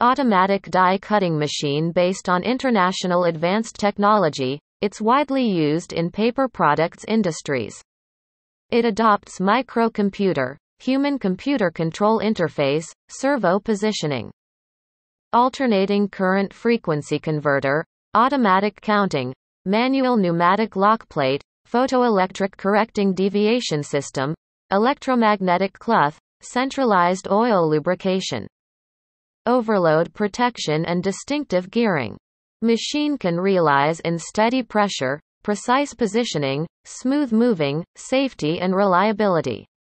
automatic die cutting machine based on international advanced technology, it's widely used in paper products industries. It adopts microcomputer, human-computer control interface, servo positioning, alternating current frequency converter, automatic counting, manual pneumatic lock plate, photoelectric correcting deviation system, electromagnetic cloth, centralized oil lubrication, overload protection and distinctive gearing. Machine can realize in steady pressure, precise positioning, smooth moving, safety and reliability.